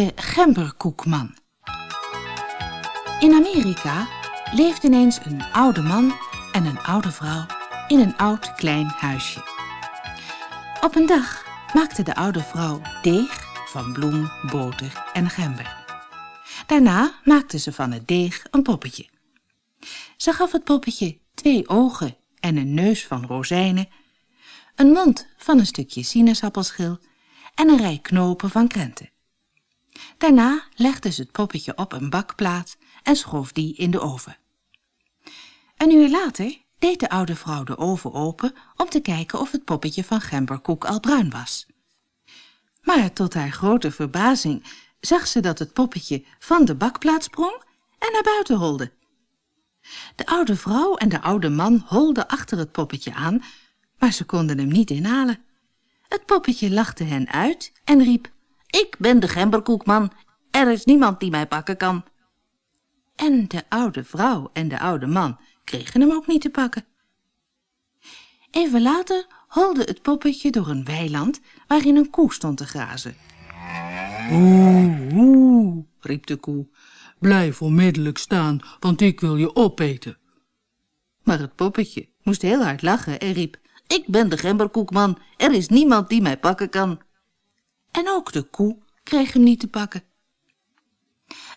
De gemberkoekman. In Amerika leefde ineens een oude man en een oude vrouw in een oud klein huisje. Op een dag maakte de oude vrouw deeg van bloem, boter en gember. Daarna maakte ze van het deeg een poppetje. Ze gaf het poppetje twee ogen en een neus van rozijnen, een mond van een stukje sinaasappelschil en een rij knopen van krenten. Daarna legde ze het poppetje op een bakplaat en schoof die in de oven. Een uur later deed de oude vrouw de oven open om te kijken of het poppetje van gemberkoek al bruin was. Maar tot haar grote verbazing zag ze dat het poppetje van de bakplaat sprong en naar buiten holde. De oude vrouw en de oude man holden achter het poppetje aan, maar ze konden hem niet inhalen. Het poppetje lachte hen uit en riep, ik ben de gemberkoekman, er is niemand die mij pakken kan. En de oude vrouw en de oude man kregen hem ook niet te pakken. Even later holde het poppetje door een weiland waarin een koe stond te grazen. Oeh, oeh, riep de koe, blijf onmiddellijk staan, want ik wil je opeten. Maar het poppetje moest heel hard lachen en riep, ik ben de gemberkoekman, er is niemand die mij pakken kan. En ook de koe kreeg hem niet te pakken.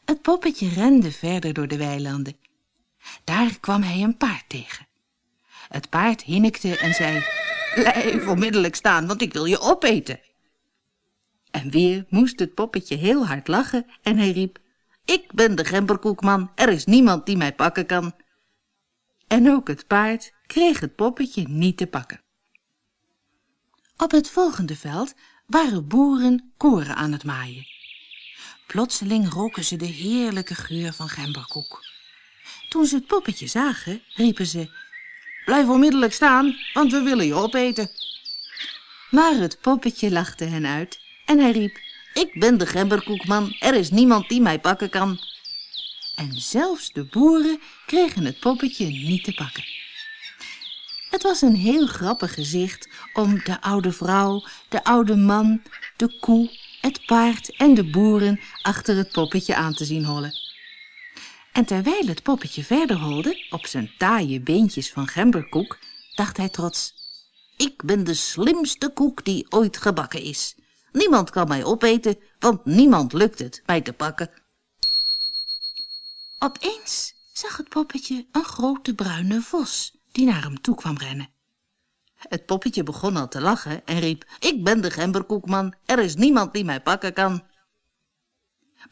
Het poppetje rende verder door de weilanden. Daar kwam hij een paard tegen. Het paard hinnikte en zei, blijf onmiddellijk staan, want ik wil je opeten. En weer moest het poppetje heel hard lachen en hij riep, ik ben de gemberkoekman, er is niemand die mij pakken kan. En ook het paard kreeg het poppetje niet te pakken. Op het volgende veld waren boeren koren aan het maaien. Plotseling roken ze de heerlijke geur van gemberkoek. Toen ze het poppetje zagen, riepen ze, blijf onmiddellijk staan, want we willen je opeten. Maar het poppetje lachte hen uit en hij riep, ik ben de gemberkoekman, er is niemand die mij pakken kan. En zelfs de boeren kregen het poppetje niet te pakken. Het was een heel grappig gezicht om de oude vrouw, de oude man, de koe, het paard en de boeren achter het poppetje aan te zien hollen. En terwijl het poppetje verder holde, op zijn taaie beentjes van gemberkoek, dacht hij trots, ik ben de slimste koek die ooit gebakken is. Niemand kan mij opeten, want niemand lukt het mij te pakken. Opeens zag het poppetje een grote bruine vos die naar hem toe kwam rennen. Het poppetje begon al te lachen en riep, ik ben de gemberkoekman, er is niemand die mij pakken kan.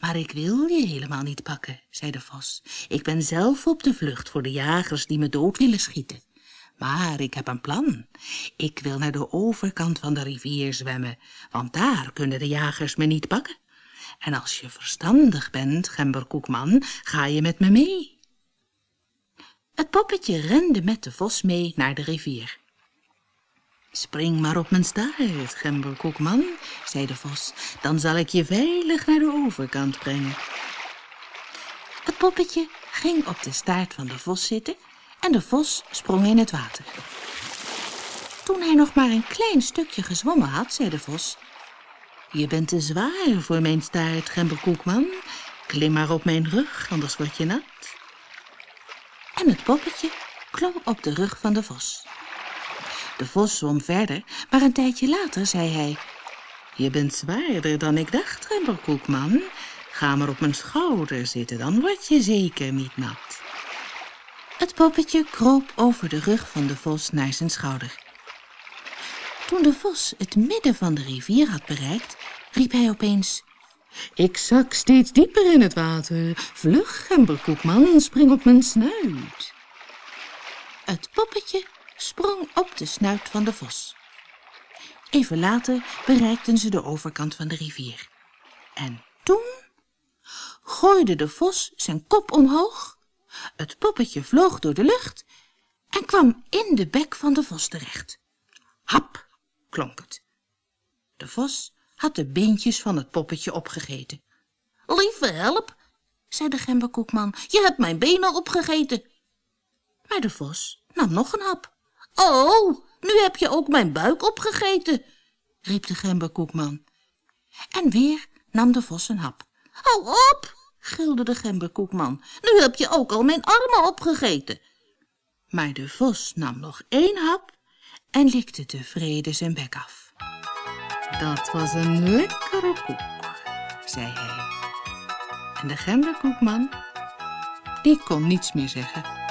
Maar ik wil je helemaal niet pakken, zei de vos. Ik ben zelf op de vlucht voor de jagers die me dood willen schieten. Maar ik heb een plan. Ik wil naar de overkant van de rivier zwemmen, want daar kunnen de jagers me niet pakken. En als je verstandig bent, gemberkoekman, ga je met me mee. Het poppetje rende met de vos mee naar de rivier. Spring maar op mijn staart, gemberkoekman, zei de vos, dan zal ik je veilig naar de overkant brengen. Het poppetje ging op de staart van de vos zitten en de vos sprong in het water. Toen hij nog maar een klein stukje gezwommen had, zei de vos, je bent te zwaar voor mijn staart, gemberkoekman. Klim maar op mijn rug, anders word je nat. En het poppetje klom op de rug van de vos. De vos zwom verder, maar een tijdje later zei hij... Je bent zwaarder dan ik dacht, gemberkoekman. Ga maar op mijn schouder zitten, dan word je zeker niet nat. Het poppetje kroop over de rug van de vos naar zijn schouder. Toen de vos het midden van de rivier had bereikt, riep hij opeens... Ik zak steeds dieper in het water. Vlug, gemberkoekman, spring op mijn snuit. Het poppetje sprong op de snuit van de vos. Even later bereikten ze de overkant van de rivier. En toen gooide de vos zijn kop omhoog, het poppetje vloog door de lucht en kwam in de bek van de vos terecht. Hap, klonk het. De vos had de beentjes van het poppetje opgegeten. Lieve help, zei de gemberkoekman, je hebt mijn benen opgegeten. Maar de vos nam nog een hap. Oh, nu heb je ook mijn buik opgegeten, riep de gemberkoekman. En weer nam de vos een hap. Hou op, gilde de gemberkoekman, nu heb je ook al mijn armen opgegeten. Maar de vos nam nog één hap en likte tevreden zijn bek af. Dat was een lekkere koek, zei hij. En de gemberkoekman, die kon niets meer zeggen.